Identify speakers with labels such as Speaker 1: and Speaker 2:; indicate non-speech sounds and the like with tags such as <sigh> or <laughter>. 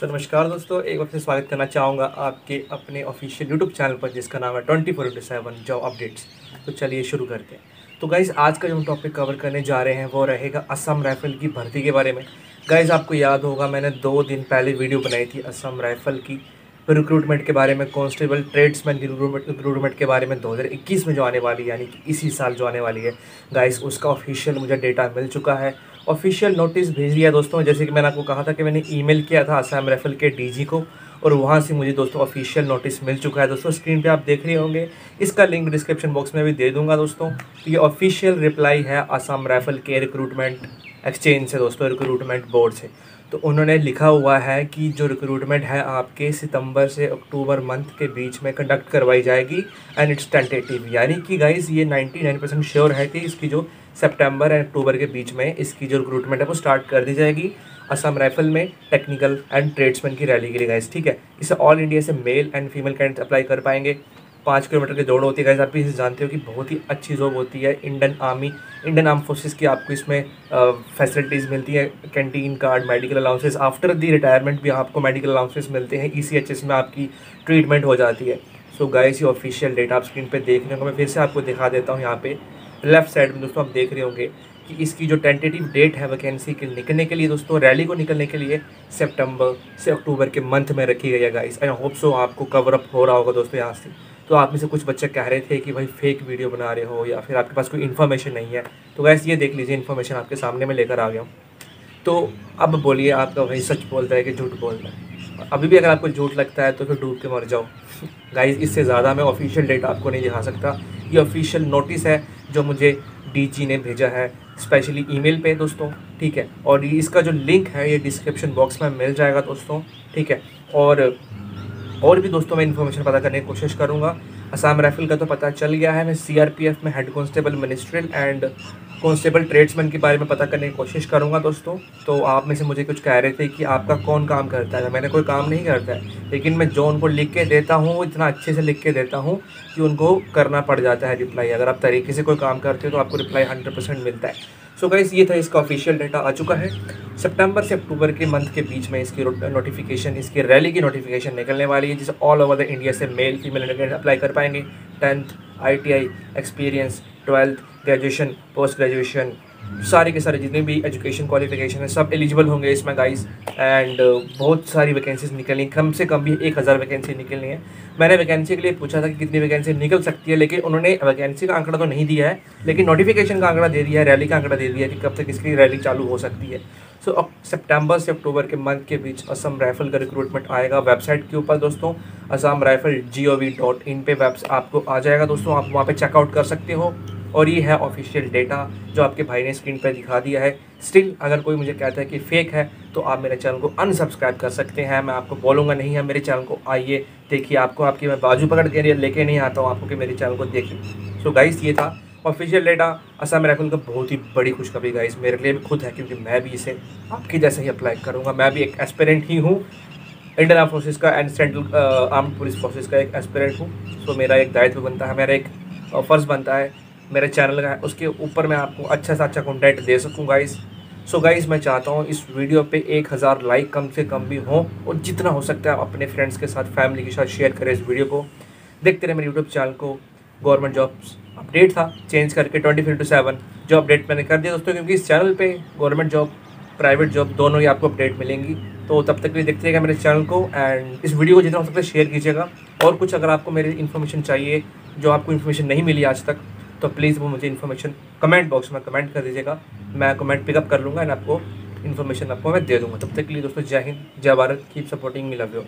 Speaker 1: तो नमस्कार दोस्तों। एक बार फिर स्वागत करना चाहूँगा आपके अपने ऑफिशियल यूट्यूब चैनल पर, जिसका नाम है twenty four into seven job updates तो चलिए शुरू करते हैं। तो गाइज़ आज का जो हम टॉपिक कवर करने जा रहे हैं, वो रहेगा असम राइफल की भर्ती के बारे में। गाइज़ आपको याद होगा, मैंने दो दिन पहले वीडियो बनाई थी असम राइफल की रिक्रूटमेंट के बारे में। कॉन्स्टेबल ट्रेड्समैन की रिक्रूटमेंट के बारे में 2021 में जो आने वाली यानी कि इसी साल जो आने वाली है। गाइस उसका ऑफिशियल मुझे डेटा मिल चुका है। ऑफिशियल नोटिस भेज दिया दोस्तों। जैसे कि मैंने आपको कहा था कि मैंने ईमेल किया था आसाम राइफल के डीजी को, और वहाँ से मुझे दोस्तों ऑफिशियल नोटिस मिल चुका है। दोस्तों स्क्रीन पे आप देख रहे होंगे। इसका लिंक डिस्क्रिप्शन बॉक्स में भी दे दूँगा दोस्तों। तो ये ऑफिशियल रिप्लाई है आसाम राइफल के रिक्रूटमेंट एक्सचेंज से दोस्तों रिक्रूटमेंट बोर्ड से। तो उन्होंने लिखा हुआ है कि जो रिक्रूटमेंट है आपके सितंबर से अक्टूबर मंथ के बीच में कंडक्ट करवाई जाएगी एंड इट्स टेंटेटिव यानी कि गाइस ये 99 परसेंट श्योर है कि इसकी जो सितंबर एंड अक्टूबर के बीच में इसकी जो रिक्रूटमेंट है वो स्टार्ट कर दी जाएगी असम राइफल में टेक्निकल एंड ट्रेड्समैन की रैली के लिए गाइज़ ठीक है? इसे ऑल इंडिया से male and female candidate apply कर पाएँगे। पाँच किलोमीटर की दौड़ होती है। गाइस, आप इसे जानते हो कि बहुत ही अच्छी जॉब होती है। Indian army, Indian arm forces की आपको इसमें फैसिलिटीज़ मिलती है। Canteen card medical allowances after the retirement भी आपको मेडिकल अलाउंसेस मिलते हैं। ई e में आपकी ट्रीटमेंट हो जाती है। सो गाइस ये ऑफिशियल डेटा आप स्क्रीन पर देख रहे होंगे। मैं फिर से आपको दिखा देता हूँ यहाँ पे। लेफ़्ट साइड में दोस्तों आप देख रहे होंगे कि इसकी जो टेंटेटिव डेट है वैकेंसी के निकलने के लिए दोस्तों रैली को निकलने के लिए सितंबर से अक्टूबर के मंथ में रखी गई है गाइस आई होप सो आपको कवर अप हो रहा होगा दोस्तों यहाँ से। तो आप में से कुछ बच्चे कह रहे थे कि भाई फेक वीडियो बना रहे हो या फिर आपके पास कोई इन्फॉर्मेशन नहीं है। तो वैसे ये देख लीजिए इन्फॉर्मेशन आपके सामने में लेकर आ गया हूँ। तो अब बोलिए, आपका भाई सच बोलता है कि झूठ बोलता है? अभी भी अगर आपको झूठ लगता है तो फिर डूब के मर जाओ। <laughs> गाइज़ इससे ज़्यादा मैं ऑफिशियल डेट आपको नहीं दिखा सकता। ये ऑफिशियल नोटिस है जो मुझे डीजी ने भेजा है स्पेशली ईमेल पे, दोस्तों, ठीक है? और इसका जो लिंक है, ये डिस्क्रिप्शन बॉक्स में मिल जाएगा, दोस्तों, ठीक है? और और भी दोस्तों मैं इन्फॉर्मेशन पता करने की कोशिश करूँगा। असम राइफल का तो पता चल गया है। मैं सीआरपीएफ में head constable ministerial and constable tradesman के बारे में पता करने की कोशिश करूँगा दोस्तों। तो आप में से मुझे कुछ कह रहे थे कि आपका कौन काम करता है? मैंने कोई काम नहीं करता है। लेकिन मैं जो उनको लिख के देता हूँ, वो इतना अच्छे से लिख के देता हूँ कि उनको करना पड़ जाता है रिप्लाई अगर आप तरीके से कोई काम करते हो तो आपको रिप्लाई हंड्रेड मिलता है। सो so गाइज़ ये था इसका ऑफिशियल डेटा आ चुका है। सितंबर से अक्टूबर के मंथ के बीच में इसकी नोटिफिकेशन इसकी रैली की नोटिफिकेशन निकलने वाली है, जिसे ऑल ओवर द इंडिया से मेल फीमेल अप्लाई कर पाएँगे। Tenth ITI experience twelfth graduation post graduation सारे के सारे जितने भी एजुकेशन क्वालिफिकेशन है, सब एलिजिबल होंगे इसमें गाइस एंड बहुत सारी वैकेंसीज निकलनी कम से कम भी एक हज़ार वैकेंसी निकलनी है। मैंने वैकेंसी के लिए पूछा था कि कितनी वैकेंसी निकल सकती है, लेकिन उन्होंने वैकेंसी का आंकड़ा तो नहीं दिया है, लेकिन नोटिफिकेशन का आंकड़ा दे दिया है रैली का आंकड़ा दे दिया है कि कब तक इसकी रैली चालू हो सकती है। सो अब सितंबर से अक्टूबर के मंथ के बीच असम राइफल का रिक्रूटमेंट आएगा वेबसाइट के ऊपर, दोस्तों. Assam rifle G O V dot in पे वेब आपको आ जाएगा, दोस्तों. आप वहाँ पर चेकआउट कर सकते हो। और ये है ऑफिशियल डेटा जो आपके भाई ने स्क्रीन पर दिखा दिया है। स्टिल अगर कोई मुझे कहता है कि फेक है तो आप मेरे चैनल को अनसब्सक्राइब कर सकते हैं। मैं आपको बोलूँगा, नहीं है मेरे चैनल को आइए, देखिए आपको, आपकी मैं बाजू पकड़ के लेके नहीं आता हूँ, आपको कि मेरे चैनल को देखिए। सो गाइस ये था ऑफिशियल डेटा असम राइफल का बहुत ही बड़ी खुशखबरी गाइस मेरे लिए भी खुद है, क्योंकि मैं भी इसे आपके जैसे ही अप्लाई करूँगा। मैं भी एक एस्पेरेंट ही हूँ। इंडियन आर्म फोर्सेज का and central arm police forces का एक एस्पेरेंट हूँ। सो मेरा एक दायित्व बनता है, मेरा एक फ़र्ज़ बनता है मेरे चैनल का है, उसके ऊपर मैं आपको अच्छा से अच्छा कंटेंट दे सकूँ गाइस सो गाइस मैं चाहता हूँ इस वीडियो पे एक हज़ार लाइक कम से कम भी हो और जितना हो सकता है आप अपने फ्रेंड्स के साथ फैमिली के साथ शेयर करें इस वीडियो को. देखते रहे मेरे यूट्यूब चैनल को. गवर्नमेंट जॉब्स अपडेट था चेंज करके ट्वेंटी फोर टू सेवन जो अपडेट मैंने कर दिया दोस्तों, क्योंकि इस चैनल पे गवर्नमेंट जॉब प्राइवेट जॉब दोनों ही आपको अपडेट मिलेंगी. तो तब तक भी देखते रहेगा मेरे चैनल को एंड इस वीडियो को जितना हो सकता है शेयर कीजिएगा. और कुछ अगर आपको मेरी इन्फॉर्मेशन चाहिए, जो आपको इन्फॉर्मेशन नहीं मिली आज तक तो प्लीज़ वो मुझे इन्फॉर्मेशन कमेंट बॉक्स में कमेंट कर दीजिएगा। मैं कमेंट पिकअप कर लूँगा एंड आपको इन्फॉर्मेशन आपको मैं दे दूँगा। तब तक के लिए दोस्तों, जय हिंद, जय Bharat keep supporting me love you